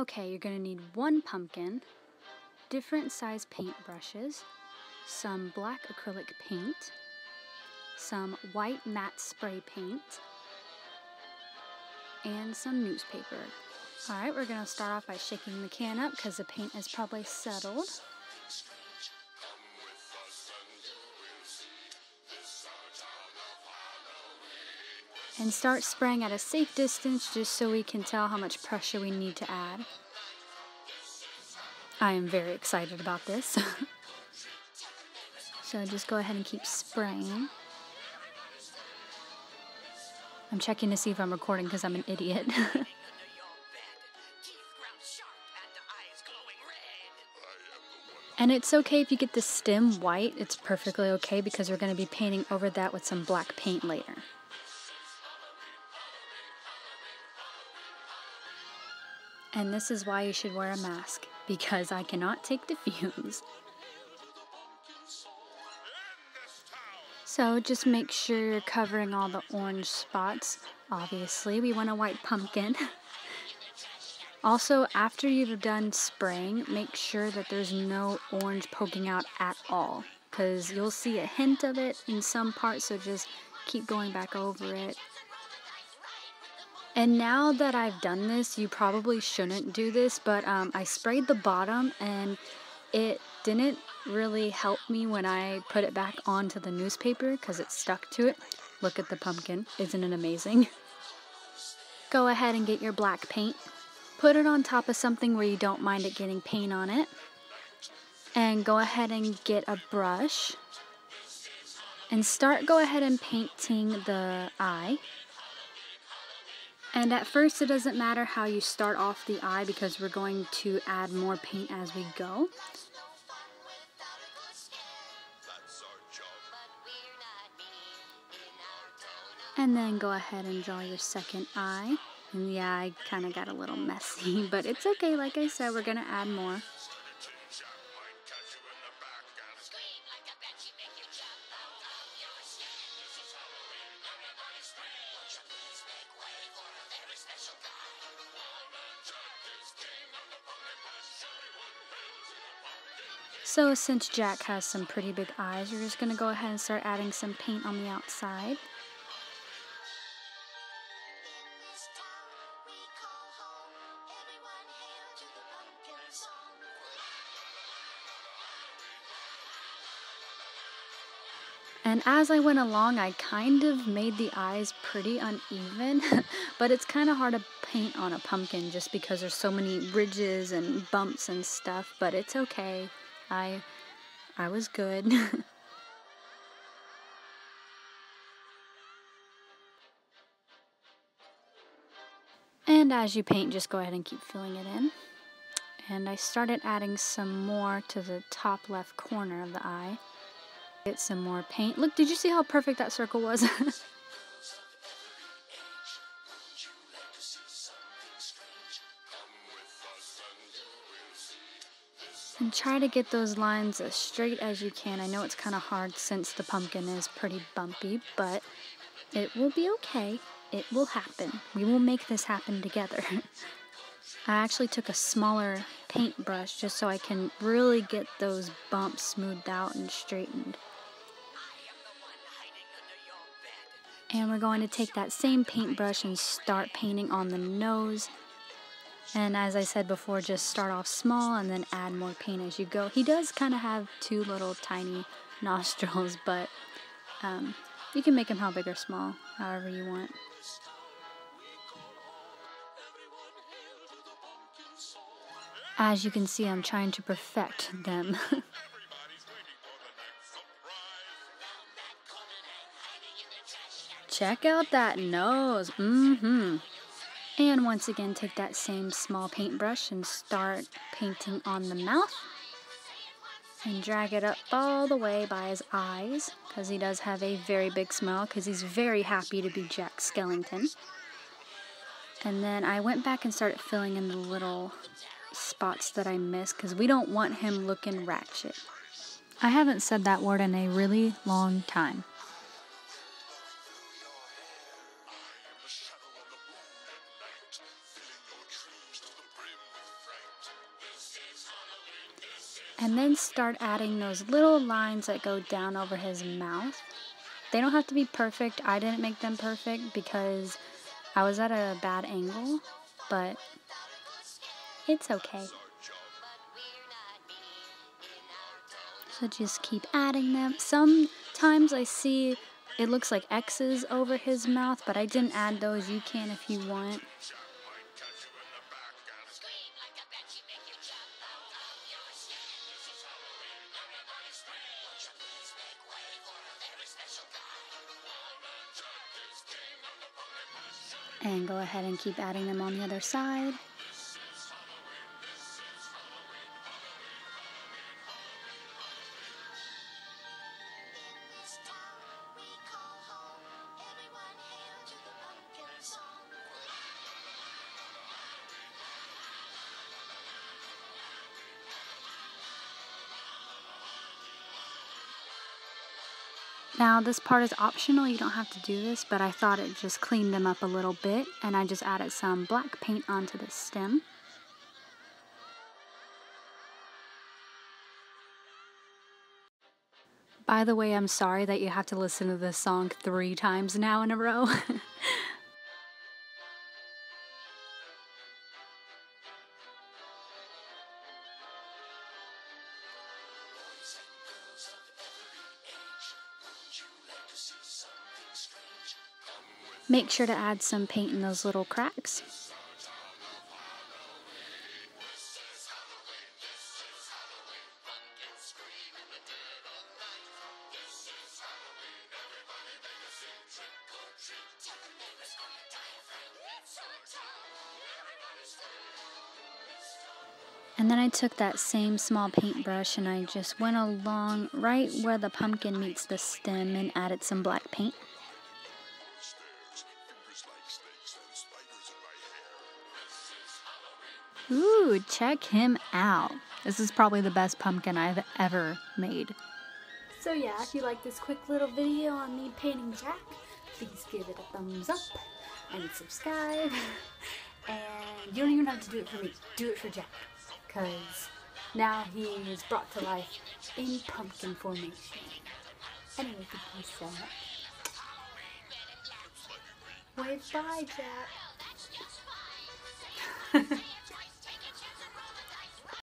Okay, you're to need one pumpkin, different size paint brushes, some black acrylic paint, some white matte spray paint, and some newspaper. Alright, we're going to start off by shaking the can up because the paint is probably settled. And start spraying at a safe distance just so we can tell how much pressure we need to add. I am very excited about this. so just go ahead and keep spraying. I'm checking to see if I'm recording because I'm an idiot. and it's okay if you get the stem white, it's perfectly okay because we're going to be painting over that with some black paint later. And this is why you should wear a mask, because I cannot take the fumes. So just make sure you're covering all the orange spots. Obviously, we want a white pumpkin. also, after you've done spraying, make sure that there's no orange poking out at all. Because you'll see a hint of it in some parts, so just keep going back over it. And now that I've done this, you probably shouldn't do this, but um, I sprayed the bottom and it didn't really help me when I put it back onto the newspaper because it stuck to it. Look at the pumpkin. Isn't it amazing? Go ahead and get your black paint. Put it on top of something where you don't mind it getting paint on it. And go ahead and get a brush. And start go ahead and painting the eye. And at first it doesn't matter how you start off the eye because we're going to add more paint as we go. And then go ahead and draw your second eye. And yeah, I kind of got a little messy, but it's okay. Like I said, we're going to add more. So since Jack has some pretty big eyes, we're just going to go ahead and start adding some paint on the outside. And as I went along, I kind of made the eyes pretty uneven, but it's kind of hard to paint on a pumpkin just because there's so many ridges and bumps and stuff, but it's okay. I I was good. and as you paint, just go ahead and keep filling it in. And I started adding some more to the top left corner of the eye. Get some more paint. Look, did you see how perfect that circle was? Try to get those lines as straight as you can. I know it's kind of hard since the pumpkin is pretty bumpy, but it will be okay. It will happen. We will make this happen together. I actually took a smaller paintbrush just so I can really get those bumps smoothed out and straightened. And we're going to take that same paintbrush and start painting on the nose and as I said before, just start off small and then add more paint as you go. He does kind of have two little tiny nostrils, but um, you can make him how big or small, however you want. As you can see, I'm trying to perfect them. Check out that nose. Mm-hmm. And once again, take that same small paintbrush and start painting on the mouth. And drag it up all the way by his eyes, because he does have a very big smile, because he's very happy to be Jack Skellington. And then I went back and started filling in the little spots that I missed, because we don't want him looking ratchet. I haven't said that word in a really long time. And then start adding those little lines that go down over his mouth. They don't have to be perfect. I didn't make them perfect because I was at a bad angle, but it's okay. So just keep adding them. Sometimes I see it looks like X's over his mouth, but I didn't add those. You can if you want. And go ahead and keep adding them on the other side. Now this part is optional, you don't have to do this, but I thought it just cleaned them up a little bit and I just added some black paint onto the stem. By the way, I'm sorry that you have to listen to this song three times now in a row. Make sure to add some paint in those little cracks. And then I took that same small paintbrush and I just went along right where the pumpkin meets the stem and added some black paint. Ooh, check him out. This is probably the best pumpkin I've ever made. So yeah, if you like this quick little video on me painting Jack, please give it a thumbs up and subscribe. and you don't even have to do it for me, do it for Jack. Because now he is brought to life in pumpkin formation. Anyway, thank you so much. Wave bye, Jack.